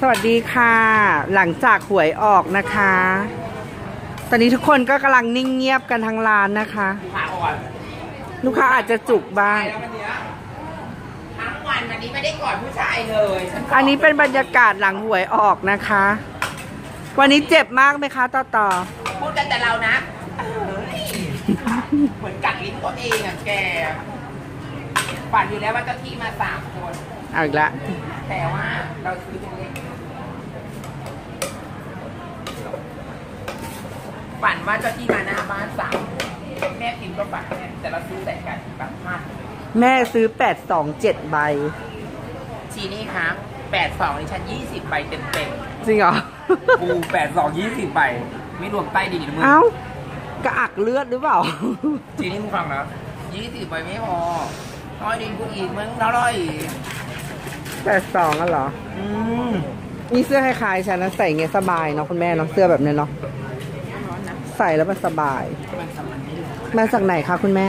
สวัสดีค่ะ หลังจากหวยออกนะคะ ตอนนี้ทุกคนก็กำลังนิ่งเงียบกันทั้งร้านนะคะขาอ่อนลูกค้าอาจจะจุกบ้างแล้ววันเนี้ยทั้งวันวันนี้ไม่ได้กอดผู้ชายเลยฉักดอันนี้เป็นบรรยากาศหลังหวยออกนะคะ วันนี้เจ็บมากไหมคะต่อต่อพูดกันแต่เรานะเอ้ยเหมือนกัดลิ้นตัวเองอะแก ฝันอยู่แล้วว่าเจ้าที่มาสามคนเอาอีกละแต่ว่าเราซื้อเป็นเลขฝันว่าเจ้าที่มาหน้าบ้านสามคนแม่พิมพ์ก็ฝันแม่แต่เราซื้อแต่กันแบบพลาดแม่ซื้อ827ใบชีนี่ครับแปดสองดิฉันยี่สิบใบเต็มเต็มจริงเหรอๆกูแปดสองยี่สิบใบไม่รวมใต้ดินนะมึงเอ้ากระอักเลือดหรือเปล่า ทีนี้มึงฟังนะยี่สิบใบไม่พอ ร้อยดินกูอีกมึงแล้วร้อยอีก82อะเหรอ อืมมีเสื้อคล้ายๆฉันนะใส่เงี้ยสบายเนาะคุณแม่เนาะเสื้อแบบเนี้ยเนาะใส่แล้วมันสบาย มันสมันไม่รู้มาจากไหนคะคุณแม่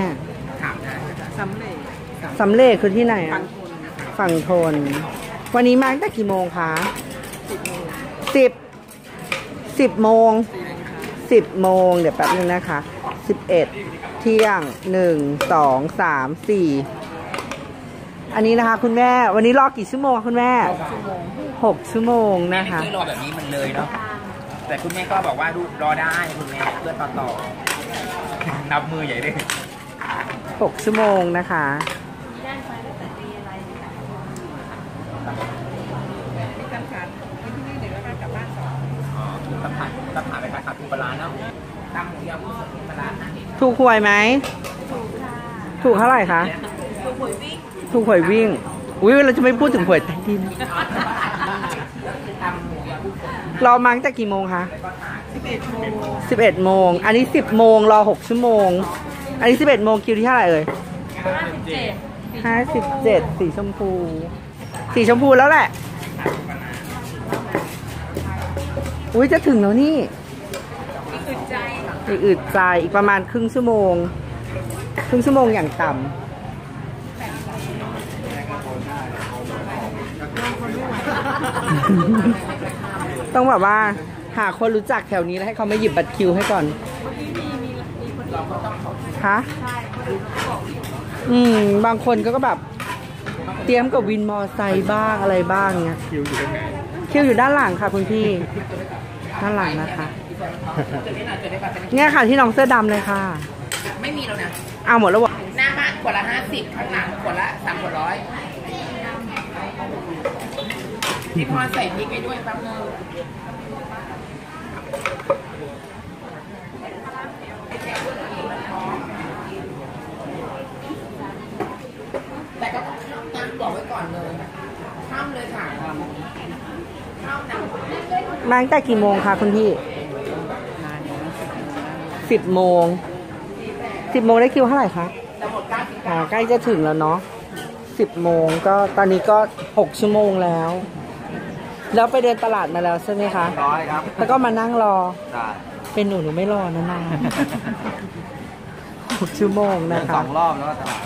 ถามได้สำเร็จสำเร็จคือที่ไหนอะฝั่งทน วันนี้มาตั้งแต่กี่โมงคะสิบสิบโมงสิบโมงเดี๋ยวแป๊บนึงนะคะสิบเอ็ดเที่ยงหนึ่งสองสามสี่ อันนี้นะคะ คุณแม่วันนี้รอกี่ชั่วโมงคะคุณแม่หกชั่วโมงแม่นะไม่คะเคยรอแบบนี้มันเลยเนาะแต่คุณแม่ก็บอกว่าดูรอได้คุณแม่เพื่อต่อต่อนับมือใหญ่เลยหกชั่วโมงนะคะอ๋อสัมผัสสัมผัสไปขายขาดทุนปลาร้าเนาะตำหมูยำกุ้งสดปลาร้านะถูกหวยไหมถูกเท่าไหร่คะ ถูกหวยวิ่ง อุ้ยเราจะไม่พูดถึงหวยใต้ดินตำหมูยำกุ้งสดรอมาตั้งแต่กี่โมงคะสิบเอ็ดโมง อันนี้สิบโมงรอหกชั่วโมง อันนี้สิบเอ็ดโมงคิวที่เท่าไหร่เอ่ยห้าสิบเจ็ดสีชมพู สีชมพูแล้วแหละ อุ้ยจะถึงแล้วนี่อีกอึดใจอีกประมาณครึ่งชั่วโมง ครึ่งชั่วโมงอย่างต่ำ ต้องแบบว่า หาคนรู้จักแถวนี้แล้วให้เขามาหยิบบัตรคิวให้ก่อนคะอืม บางคนก็แบบ เตรียมกับวินมอไซค์บ้างอะไรบ้างเงี้ย คิวอยู่ตรงไหนคิวอยู่ด้านหลังค่ะคุณพี่ ด้านหลังนะคะ เนี่ยค่ะที่น้องเสื้อดำเลยค่ะ ไม่มีแล้วนะ เอาหมดแล้ววะหน้าบ้านขวดละห้าสิบข้างหลังขวดละสามขวดร้อย พี่พรใส่พริกไปด้วยแป๊บนึงแต่ก็ต้องข้ามนะบอกไว้ก่อนเลยข้ามเลยค่ะข้ามนะมาตั้งแต่กี่โมงคะคุณพี่สิบโมงสิบโมงได้คิวเท่าไหร่คะหมดเก้าสิบอ๋อใกล้จะถึงแล้วเนาะสิบโมงก็ตอนนี้ก็หกชั่วโมงแล้ว แล้วไปเดินตลาดมาแล้วใช่ไหมคะ ร้อยครับแล้วก็มานั่งรอ ได้เป็นหนูหนูไม่รอนะนานหกชั่วโมงนะคะสองรอบแล้วก็ตลาด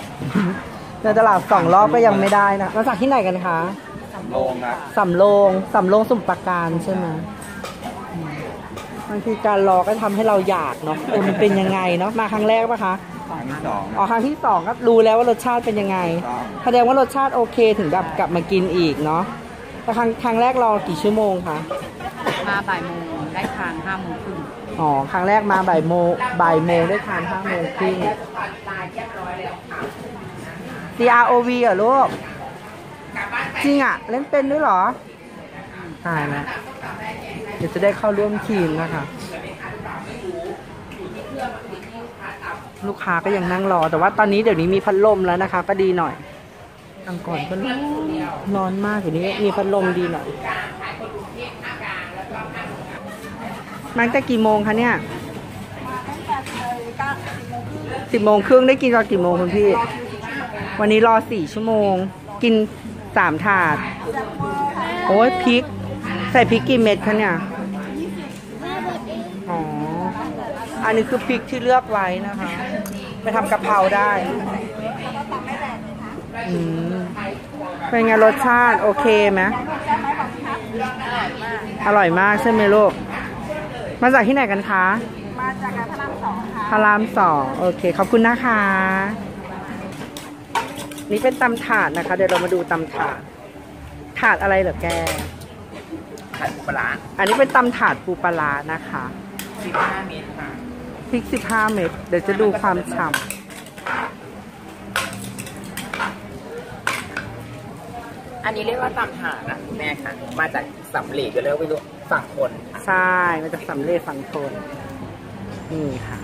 เดินตลาดสองรอบก็ยังไม่ได้นะมาจากที่ไหนกันคะโลงครับ สำโรงสำโรงสมุพรปราการใช่ไหมอืมบางทีการรอก็ทำให้เราอยากเนาะเออมันเป็นยังไงเนาะมาครั้งแรกปะคะครั้งที่สองอ๋อครั้งที่สองก็รู้แล้วว่ารสชาติเป็นยังไงแสดงว่ารสชาติโอเคถึงกับกลับมากินอีกเนาะ แต่ครั้งครั้งแรกรอกี่ชั่วโมงคะ มาบ่ายโมงได้ทานห้าโมงครึ่งอ๋อ ครั้งแรกมาบ่ายโมงบ่ายโมงได้ทานห้าโมงครึ่ง CROV เหรอลูก จริงอะ เล่นเป็นด้วยเหรอ ตายแล้วเดี๋ยวจะได้เข้าร่วมทีมนะคะ ลูกค้าก็ยังนั่งรอ แต่ว่าตอนนี้เดี๋ยวนี้มีพัดลมแล้วนะคะ ก็ดีหน่อย ตังก่อนก็ร้อนร้อนมากอยู่นี้มีพัดลมดีหน่อยมาตั้งแต่กี่โมงคะเนี่ยสิบโมงครึ่งได้กินตอนกี่โมงคุณพี่ วันนี้รอสี่ชั่วโมง กินสามถาด โอ้ยพริก ใส่พริกกี่เม็ดคะเนี่ยอ๋อ อันนี้คือพริกที่เลือกไว้นะคะ ไปทำกะเพราได้ อืมเป็นไงรสชาติ โอเคไหมอร่อยมากใช่ไหมลูก มาจากที่ไหนกันคะ มาจากการพระรามสองค่ะพารามสองโอเค ขอบคุณนะคะ นี่เป็นตำถาดนะคะ เดี๋ยวเรามาดูตำถาด ถาดอะไรเหรอแกผัดปลาร้าอันนี้เป็นตำถาดปูปลาร้านะคะสิบห้าเมตรค่ะพริก15 เม็ดเดี๋ยวจะดูความฉ่ อันนี้เรียกว่าตำถาดนะคุณแม่ค่ะ มาจากสำเร็จก็เรียกว่าไม่รู้ฝั่งคนำใช่มันจะสำเร็จฝั่งทนนี่ค่ะ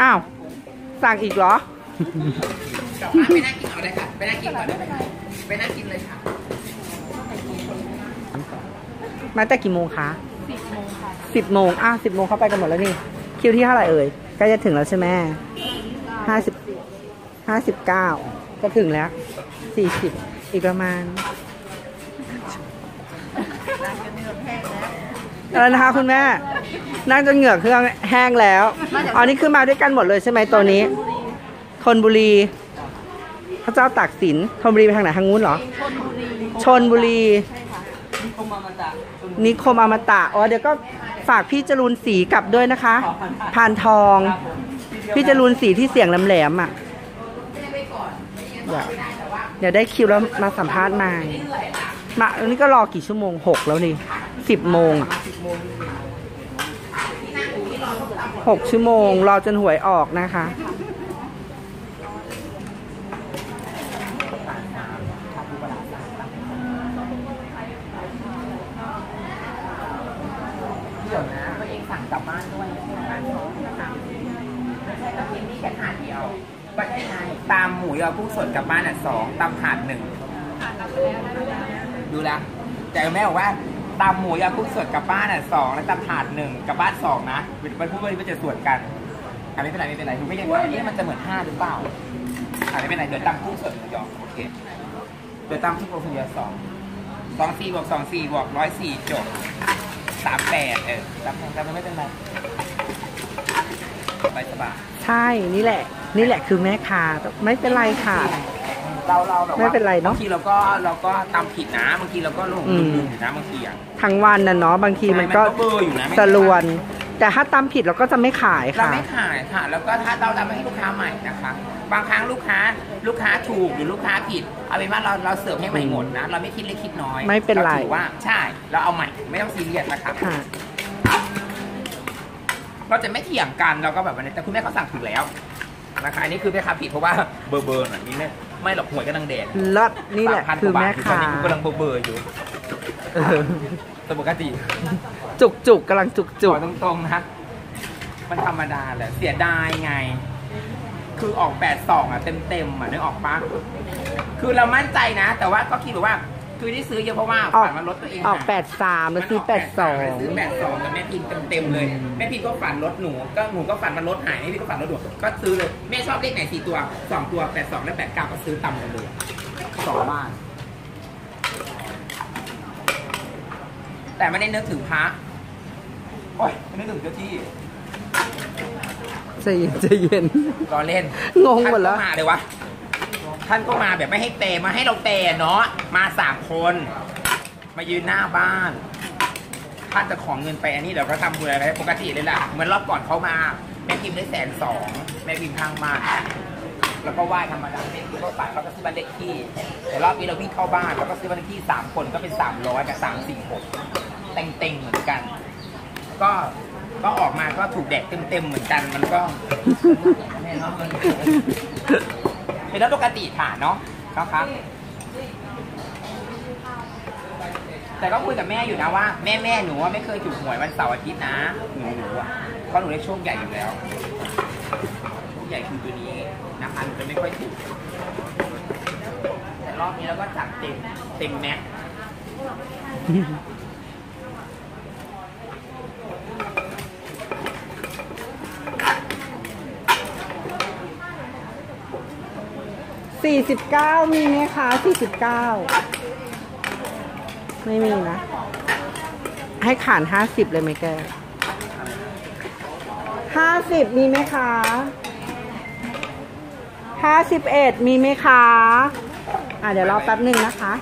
อ้าว สั่งอีกเหรอ กลับบ้านไปนั่งกินเอาเลยค่ะ ไปนั่งกินก่อนได้ไหมไปนั่งกินเลยค่ะ มาแต่กี่โมงคะสิบโมงค่ะสิบโมงอ้าวสิบโมงเข้าไปกันหมดแล้วนี่ คิวที่เท่าไหร่เอ่ย ใกล้จะถึงแล้วใช่ไหมห้าสิบห้าสิบเก้าก็ถึงแล้วสี่สิบอีกประมาณอะไรนะคะคุณแม่ นั่งจนเหงือกเครื่องแห้งแล้วอ๋อนี่คือมาด้วยกันหมดเลยใช่ไหมตัวนี้ธนบุรี พระเจ้าตากสินธนบุรีไปทางไหนทางนู้นเหรอ ชนบุรี นิคมอมตะ อ๋อเดี๋ยวก็ ฝากพี่จรูนสีกลับด้วยนะคะพานทอง พี่จรูนสีที่เสียงแหลมๆอะเดี๋ยวเดี๋ยวได้คิวแล้วมาสัมภาษณ์นายมาอันนี้ก็รอกี่ชั่วโมงหกแล้วนี่สิบโมงอะหกชั่วโมง รอจนหวยออกนะคะ ดี๋ยวนะตัวเองสั่งกลับบ้านด้วยไม่ใช่ร้านเขานะคะไม่ใช่ต้องกินนี่แค่ถาดเดียวประเทศไทยตามหมูยอกุ้งสดกลับบ้านอะสองตามถาดหนึ่งดูแล้วแต่แม่บอกว่าตามหมูยอกุ้งสดกลับบ้านอะสองแล้วตามถาดหนึ่งกลับบ้านสองนะมันพูดว่ามันจะส่วนกันอะไม่เป็นไรไม่เป็นไรคุณไม่ยังว่าอันนี้มันจะเหมือนห้าหรือเปล่าอะไม่เป็นไรเดี๋ยวตามกุ้งสดหมูยอโอเคเดี๋ยวตามที่โปรฟิเลียสองสองสี่บวกสองสี่บวกร้อยสี่จบสามแป ดเออสามแปดสามไม่เป็นไรสบายสบายใช่นี่แหละ นี่แหละคือแม่ค้าไม่เป็นไรค่ะ เราเราแบบว่าไม่เป็นไรเนอะบางทีเราก็เราก็ตามผิดนะบางทีเราก็หลงอืมลืมอยู่นะบางทีอะทั้งวันน่ะเนาะบางทีมันก็ใช่มันก็เบลออยู่นะไม่สลวน แต่ถ้าตามผิดเราก็จะไม่ขายเราค่ะ ไม่ขายค่ะ แล้วก็ถ้าเราทำให้ลูกค้าใหม่นะคะ บางครั้งลูกค้าลูกค้าถูกหรือลูกค้าผิด เอาเป็นว่าเราเราเสิร์ฟให้ใหม่หมดนะ เราไม่คิดเล็กคิดน้อยไม่เป็นไราถือว่าใช่ เราเอาใหม่ไม่ต้องซีเรียสนะคะค่ะ เราจะไม่เถียงกันเราก็แบบวันนี้แต่คุณแม่เขาสั่งถูกแล้วนะคะอันนี้คือแม่ค้าผิดเพราะว่าเบอร์เบอร์หน่อยนี่แม่ไม่หรอกหวยกำลังแดงเลิศนี่แหละ3,000คือกว่าแม่บทยู่ตอค้านนี้กูกำลังเบอร์เบอร์อยู่ เออ แต่ปกติจุกจุกๆกำลังจุกจุบกอกตรงๆนะ มันธรรมดาแหละ เสียดายไง คือออกแปดสองอะเต็มๆอะนึกออกปะคือเรามั่นใจนะ แต่ว่าก็คิดแบบว่า คือที่ซื้อเยอะเพราะว่าออกฝันมันลดตัวเองออกหายแปดสามแล้วซื้อแปดสองซื้อแปดสองกับแม่พิมพ์เต็มๆเลย แม่พิมพ์ก็ฝันรถหนู ก็หนูก็ฝันมันรถหายแม่พิมพ์ก็ฝันรถหนูก็ซื้อเลยแม่ชอบเลขไหนสี่ตัวสองตัวแปดสองและแปดเก้าก็ซื้อตำกันเลยสองบ้าน แต่ไม่ได้นึกถึงพระโอ้ยไม่นึกถึงเจ้าที่ใจเย็นใจเย็นรอเล่นงงหมดแล้วท่านก็มาเลยวะท่านก็มาแบบไม่ให้เตะมาให้เราเตะเนาะมาสามคน มายืนหน้าบ้าน ท่านจะของเงินไปอันนี้เดี๋ยวก็ทำบุญอะไรปกติเลยล่ะเหมือนรอบก่อนเขามาแม่พิมพ์ได้แสนสองแม่พิมพ์ทางมานแล้วก็ไหว้ธรรมดาแม่พิมพ์ก็ฝันเขาก็ซื้อบ้านเลขที่แต่รอบนี้เราวิ่งเข้าบ้านเราก็ซื้อบ้านเลขที่สามคนก็เป็นสามร้อยกับสามสี่หก เต็งๆเหมือนกัน ก็ก็ออกมาก็ถูกแดกเต็มๆเหมือนกัน มันก็แม่เนาะมันเป็นรถปกติค่ะเนาะนะครับแต่ก็คุยกับแม่อยู่นะว่าแม่แม่หนูว่าไม่เคยถูกหวยวันเสาร์อาทิตย์นะหนูหนูอะเพราะหนูได้โชคใหญ่อยู่แล้วโชคใหญ่คือตัวนี้นะคะหนูจะไม่ค่อยถูกแต่รอบนี้เราก็จัดเต็มเต็มแม็ก ซ์สี่สิบเก้ามีไหมคะสี่สิบเก้าไม่มีนะ ให้ขานห้าสิบเลยไหมแกห้าสิบมีไหมคะห้าสิบเอ็ดมีไหมคะ อะเดี๋ยวรอแป๊บหนึ่งนะคะ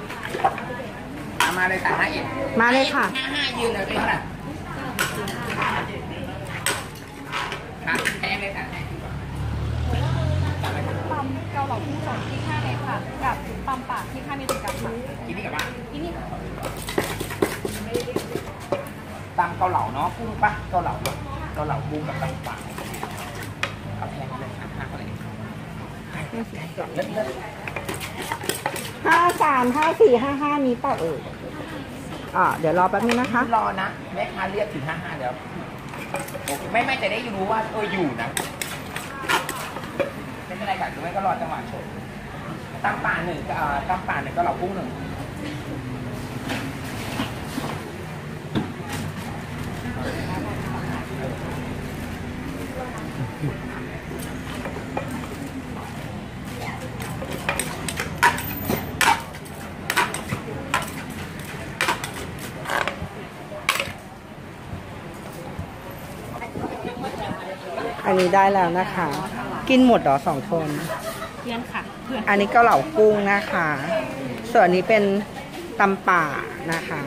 เอามาเลยค่ะห้าเอ็ดมาเลยค่ะห้าห้ายืนเลยเลยค่ะครับแพงเลยค่ะแพงตำเกาเหลากุ้งสดที่ข้างในค่ะ กับตำป่าที่ข้างในติดกับค่ะกินนี่กับว่าที่นี่ตำเกาเหลาเนาะกุ้งปะเกาเหลาเนอะเกาเหลากุ้งกับตำป่าเอาแพงเลยค่ะห้าเท่าไหร่เลิศเลิศห้าสามห้าสี่ห้าห้ามีเปล่าเอ่ยอ่าเดี๋ยวรอแป๊บนึงนะคะ รอนะแม่ค้าเรียกถึงห้าห้าเดี๋ยวโอเคไม่ไม่จะได้รู้ว่าเอออยู่นะไม่ เป็นไรค่ะคือไม่ก็รอจังหวะชมตำป่าหนึ่งก็เอ่อตำป่าหนึ่งก็เหลากุ้งหนึ่งอันนี้ได้แล้วนะคะ กินหมดเหรอสองคนเพื่อนค่ะเพื่อนอันนี้เกาเหลากุ้งนะคะ ส่วนอันนี้เป็นตำป่านะคะ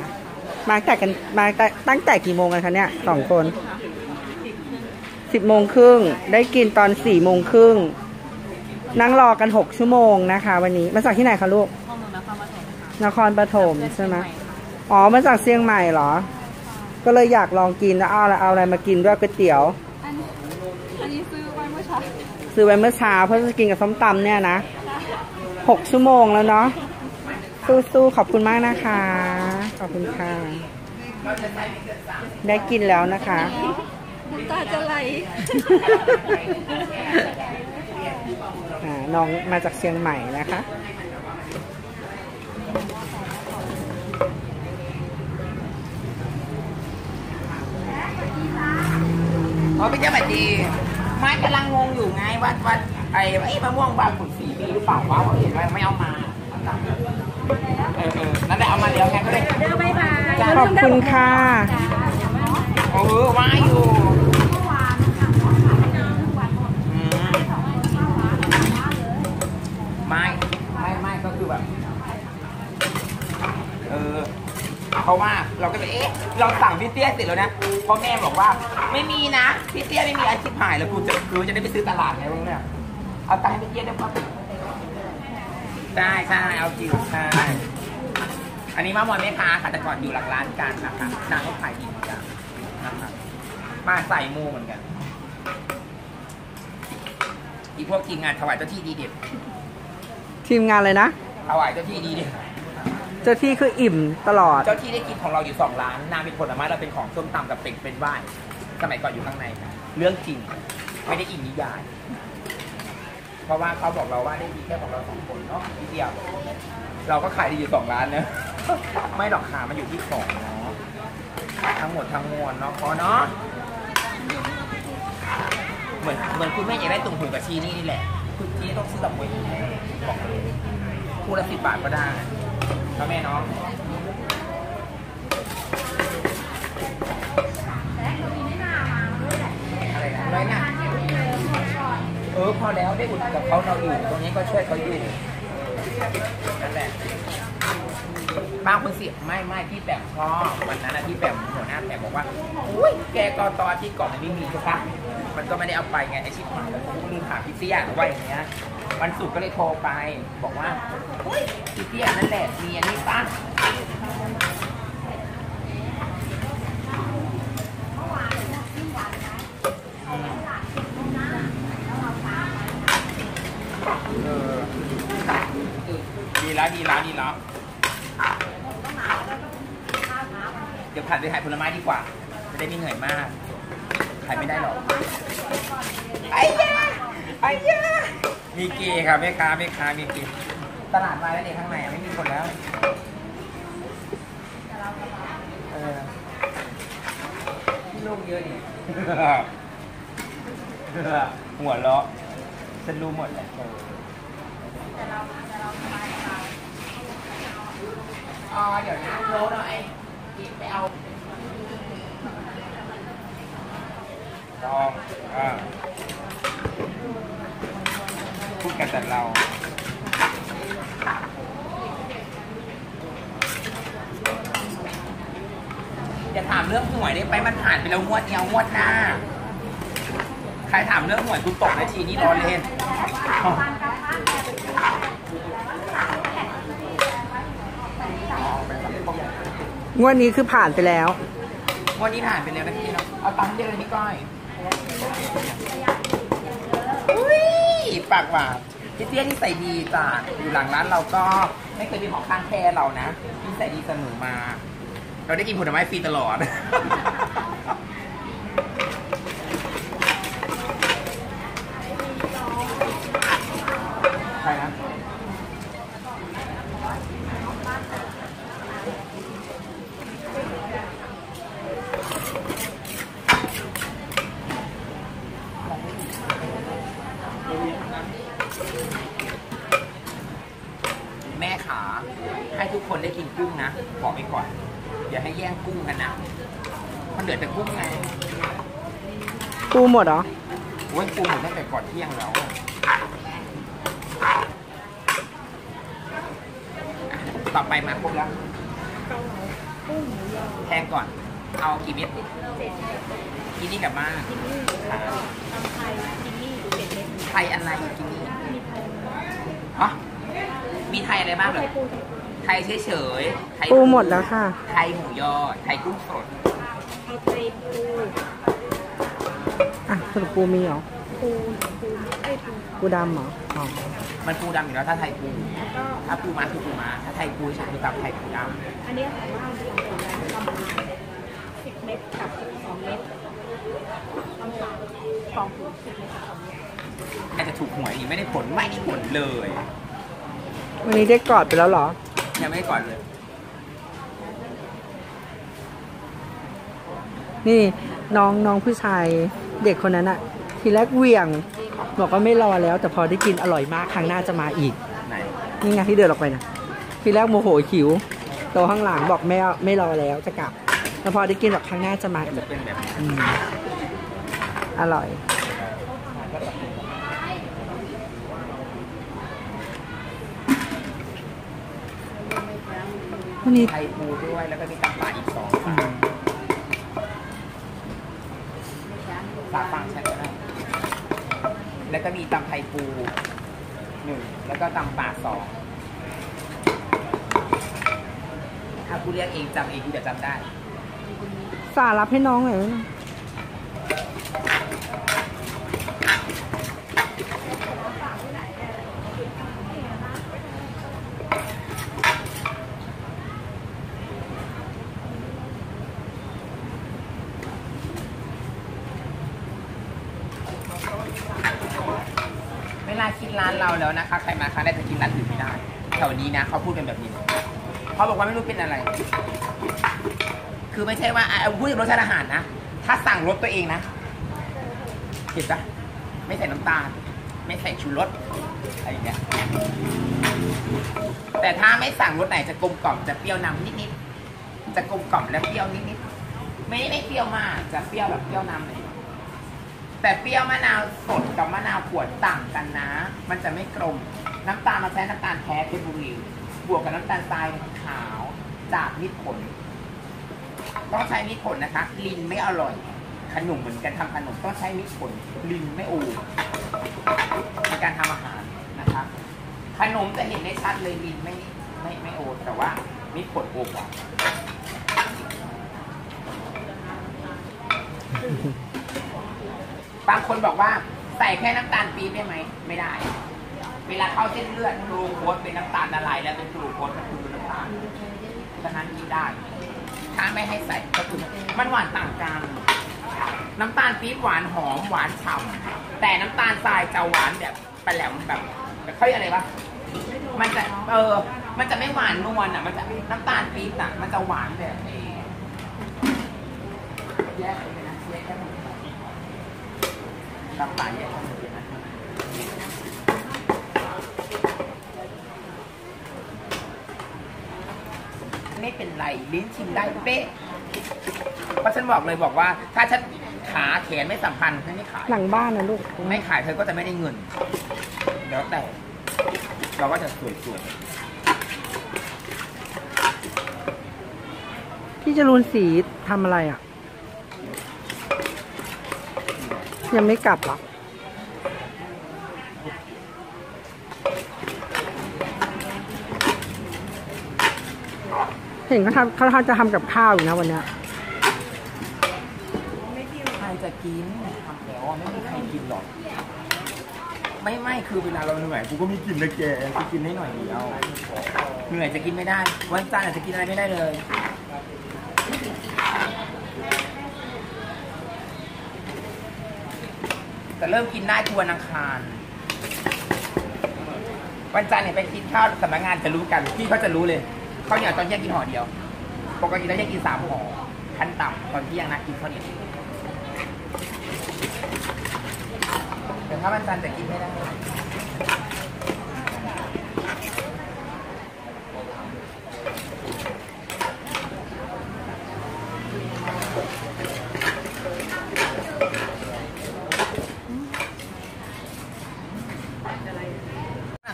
มาแต่กันมาแต่ตั้งแต่กี่โมงกันคะเนี่ยสองคนสิบโมงครึ่งได้กินตอนสี่โมงครึ่งนั่งรอกันหกชั่วโมงนะคะ วันนี้มาจากที่ไหนคะลูกข้อมูลนครปฐมค่ะนครปฐมใช่ไหมอ๋อมาจากเชียงใหม่เหรอ ก็เลยอยากลองกินแล้วเอาอะไรเอาอะไรมากินด้วยก๋วยเตี๋ยว อันนี้อันนี้ซื้อไว้เมื่อเช้า ซื้อไว้เมื่อเช้าเพื่อจะกินกับส้มตำเนี่ยนะหกชั่วโมงแล้วเนาะสู้ๆขอบคุณมากนะคะ ขอบคุณค่ะ ได้กินแล้วนะคะน้ำตาจะไหลอ่าน้องมาจากเชียงใหม่นะคะอ๋อพี่เจ้าบัดดี ไม่กำลังงงอยู่ไงว่าว่าไอ้ไอ้มะม่วงบางขุนสีมีหรือเปล่าวะว่าเห็นไหมไม่เอามาเออเออนั่นแหละเอามาเดี๋ยวแค่ก็เลยเด้อบ๊ายบายขอบคุณค่ะเออว่าอยู่อืมไม่ไม่ไม่ก็คือแบบ เออ เพราะว่าเราก็ไปเอ๊ะเราสั่งพี่เตี้ยเสร็จแล้วนะพ่อแม่บอกว่าไม่มีนะพี่เตี้ยไม่มีอาชีพหายแล้วกูจะกูจะได้ไปซื้อตลาดไงพวกเนี่ยเอาตังค์ให้พี่เตี้ยได้ปะได้ใช่เอาจริงใช่อันนี้มามอนแม่ค้าค่ะแต่ก่อนอยู่หลังร้านกันนะคะนางก็ขายดีเหมือนกันนะคะมาใส่มูเหมือนกันอีพวกทีมงานถวายเจ้าที่ดีเด็ดทีมงานเลยนะถวายเจ้าที่ดีเด็ด เจ้าที่คืออิ่มตลอด เจ้าที่ได้กินของเราอยู่สองร้านนางเป็นผลไม้เราเป็นของส้มตำกับเป็ดเป็นว่ายสมัยก่อนอยู่ข้างในค่ะเรื่องจริงไม่ได้อิงนิยาย เพราะว่าเขาบอกเราว่าได้ดีแค่ของเราสองคนเนาะทีเดียว เราก็ขายดีอยู่สองร้านเนอะไม่หรอกค่ะมันอยู่ที่ของเนาะทั้งหมดทั้งมวลเนาะพอเนาะเหมือนเหมือนคุณแม่อยากได้ตุ่มหูกับชีนี่นี่แหละคือชีต้องซื้อตับมวบอกเลยคู่ละสิบบาทก็ได้ แล้วแม่เนาะอะไรนะน้อยหน่าเออพอแล้วได้อุ่นกับเขาเราอยู่ตรงนี้ก็ช่วยเขาอยู่นั่นแหละบางคนเสียไม่ไม่พี่แปมชอบวันนั้นนะพี่แปมหัวหน้าแปมบอกว่าอุ้ยแกกอตออาที่ก่อนมันไม่มีใช่ปะมันก็ไม่ได้เอาไปไงไอชิปหายแล้วกูลืมถามพี่เตี้ยว่าอย่างเงี้ย วันศุกร์ก็เลยโทรไป บอกว่าอุ้ยพี่เตี้ยนั่นแหละมีอันนี้ปะเออดีแล้วดีแล้วดีแล้วเดี๋ยวผัดไปขายผลไม้ดีกว่า จะได้ไม่เหนื่อยมากขายไม่ได้หรอกไอ้ยาไอ้ยา มีเกย์ครับแม่ค้าแม่ค้ามีเกย์ตลาดวายแล้วเด็กข้างในไม่มีคนแล้วเออที่โลกเยอะนี่หัวเราะฉันรู้หมดแหละเอออ๋อเดี๋ยวนะโน้ตเอาไอ้กิ๊บไปเอาเอต้องอ่าพูด กันแต่เราอย่าถามเรื่องหวยได้ไปมันผ่านไปแล้วงวดเดียวงวดหน้า ใครถามเรื่องหวยกูตกนาทีนี้รอเล่นงวดนี้คือผ่านไปแล้ว งวดนี้ผ่านไปแล้วนะพี่เนาะเอาตังค์เรียกเลยพี่ก้อยอุ้ย ปากหวานพี่เตี้ยนี่ใส่ดีจ้ะอยู่หลังร้านเราก็ไม่เคยมีของข้างแค่เรานะที่ใส่ดีเสมอมา เราได้กินผลไม้ฟรีตลอด ใครนะ แม่ขาให้ทุกคนได้กินกุ้งนะบอกไปก่อน อย่าให้แย่งกุ้งกันนะมันเหลือแต่กุ้งไง ปู หมดเหรอโอ้ยปูหมดตั้งแต่ก่อนเที่ยงแล้วอะต่อไปมาครบแล้วแทงก่อน เอากี่เม็ดกินนี่กลับบ้านค่ะไทยอะไรกินนี่ฮะมีไทยอะไรบ้างเหรอไทยเฉยๆไทยปูหมดแล้วค่ะ ไทยหมูยอ ไทยกุ้งสดเอาไทยปูอะ สรุปปูมีเหรอ ปูปูไอ้ยปูปูดำเหรออ๋อมันปูดำอยู่แล้วถ้าไทยปูแล้วก็ถ้าปูม้าคือปูม้าถ้าไทยปูฉันคือตับไทยปูดอันนี้ของเราจะเป็นประมาณสิบเม็ดกับสองเม็ดน้ำตาลสองถุงสิบเม็ดกับสองเม็ดำอาจจะถูกหวยอีกไม่ได้ผลไม่ได้ผลเลย วันนี้ได้กอดไปแล้วเหรอ ยังไม่ได้ก่อนเลย นี่น้องน้องผู้ชาย เด็กคนนั้นอะทีแรกเหวี่ยง บอกว่าไม่รอแล้ว แต่พอได้กินอร่อยมากครั้งหน้าจะมาอีกไหนนี่ไงที่เดินออกไปนะทีแรกโมโหหิวโตวข้างหลังบอกไม่เอาไม่รอแล้วจะกลับแล้วพอได้กินแบบครั้งหน้าจะมาอีจะกเป็นแบบนี้อืมอร่อยวันนี้ไทยปูด้วยแล้วก็มีตับปลาอีกสอง อืมสาฟังฉันก็ได้แล้วก็มีตำไทยปูหนึ่งแล้วก็ตำปลาสองถ้ากูเรียกเองจำเองกูจะจำได้ สารับให้น้องหน่อยไหมากินร้านเราแล้วนะคะใครมาครั้งแรกจะกินร้านอื่นไม่ได้แถวนี้นะเขาพูดเป็นแบบนี้เขาบอกว่าไม่รู้เป็นอะไร คือไม่ใช่ว่าอะพูดถึงรสชาติอาหารนะถ้าสั่งรสตัวเองนะเห็นปะไม่ใส่น้ำตาล ไม่ใส่ชูรสอะไรอย่างเงี้ยแต่ถ้าไม่สั่งรสไหนจะกลมกล่อมจะเปรี้ยวนำนิดๆจะกลมกล่อมและเปรี้ยวนิดๆไม่ได้เปรี้ยวมากจะเปรี้ยวแบบเปรี้ยวนำเลย แต่เปรี้ยวมะนาวสดกับมะนาวขวดต่างกันนะ มันจะไม่กลม น้ำตาลมาใช้น้ำตาลแท้เพชรบุรี บวกกับน้ำตาลทรายขาวจากมิตรผล ต้องใช้มิตรผลนะคะ ลินไม่อร่อย ขนมเหมือนกันทำขนมต้องใช้มิตรผล ลินไม่โอในการทำอาหารนะคะ ขนมจะเห็นได้ชัดเลยลินไม่ไม่ไม่โอแต่ว่ามิตรผลโอกว่า บางคนบอกว่าใส่แค่น้ำตาลปี๊บได้ไหม ไม่ได้ เวลาเข้าเส้นเลือดกลูโคสเป็นน้ำตาลละลายแล้วเป็นกลูโคสมันคือน้ำตาลฉะนั้นกินได้ ถ้าไม่ให้ใส่ก็คือมันหวานต่างกัน น้ำตาลปี๊บหวานหอมหวานฉ่ำแต่น้ำตาลทรายจะหวานแบบไปแหลมแบบแบบเขาเรียกอะไรวะมันจะเออ มันจะไม่หวานนวลอะ มันจะน้ำตาลปี๊บอะ มันจะหวานแบบแยกเลยนะแยกแค่ ตามดเลยนะไม่เป็นไรลิ้นชิมได้เป๊ะเพราะฉันบอกเลยบอกว่า ถ้าฉันขาแขนไม่สำคัญไม่ไม่ขายหลังบ้านนะลูกไม่ขายเธอก็จะไม่ได้เงินแล้วแต่ เราก็จะสวยๆพี่จรูนสีทำอะไรอะ ยังไม่กลับหรอเห็นเขาทำเขาจะทำกับข้าวอยู่นะวันเนี้ยๆใครจะกินทำแล้วไม่มีใครกินหรอก ไม่ไม่คือเวลาเราเหนื่อยกูก็มีกินนะแกกูกินได้หน่อยเดียวเหนื่อยจะกินไม่ได้ วันจันทร์อาจจะกินอะไรไม่ได้เลย แต่เริ่มกินได้ทัวนอังคาร วันจันทร์เนี่ยไปกินข้าวสำนักงานจะรู้กันพี่เขาจะรู้เลยข้าวเหนียวตอนเที่ยงกินห่อเดียว ปกติเราจะกินสามห่อขั้นต่ำตอนเที่ยงนะกินข้าวเหนียวแต่ถ้าวันจันทร์จะกินไม่ได้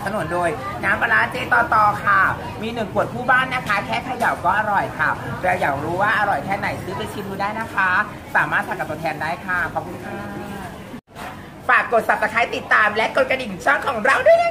สนุนโดยน้ำปลาร้าเจ ต่อตอค่ะ มีหนึ่งขวดผู้บ้านนะคะ แค่เขย่าก็อร่อยค่ะเราอยากรู้ว่าอร่อยแค่ไหนซื้อไปชิมดูได้นะคะ สามารถสั่งกับตัวแทนได้ค่ะ ขอบคุณค่ะ ฝากกด subscribe ติดตามและกดกระดิ่งช่องของเราด้วยนะคะ